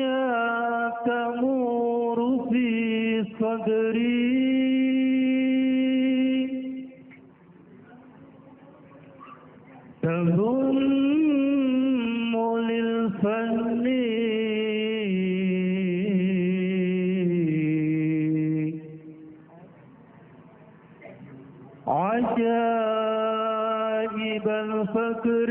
الدنيا تمور في صدري. تضم للفن. عجائب الفكر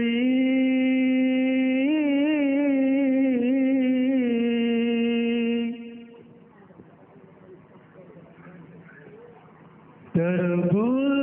تقول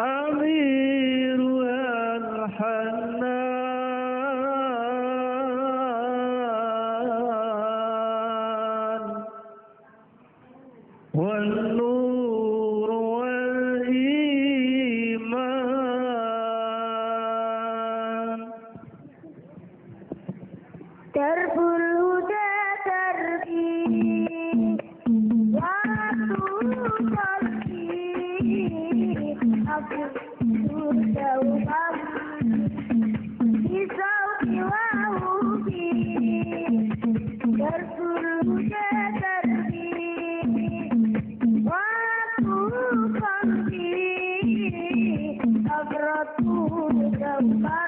أمير الحنان والنور Bye.